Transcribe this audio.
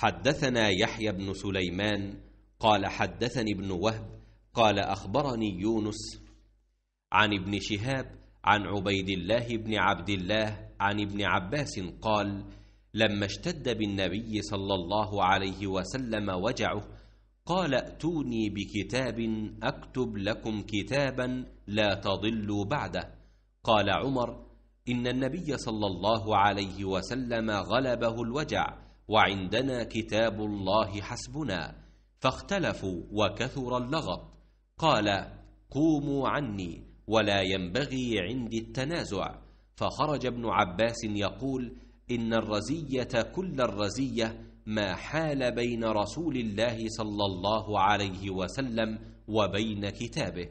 حدثنا يحيى بن سليمان قال حدثني ابن وهب قال أخبرني يونس عن ابن شهاب عن عبيد الله بن عبد الله عن ابن عباس قال لما اشتد بالنبي صلى الله عليه وسلم وجعه قال ائتوني بكتاب أكتب لكم كتابا لا تضلوا بعده. قال عمر إن النبي صلى الله عليه وسلم غلبه الوجع وعندنا كتاب الله حسبنا فاختلفوا وكثر اللغط. قال قوموا عني ولا ينبغي عندي التنازع. فخرج ابن عباس يقول إن الرزية كل الرزية ما حال بين رسول الله صلى الله عليه وسلم وبين كتابه.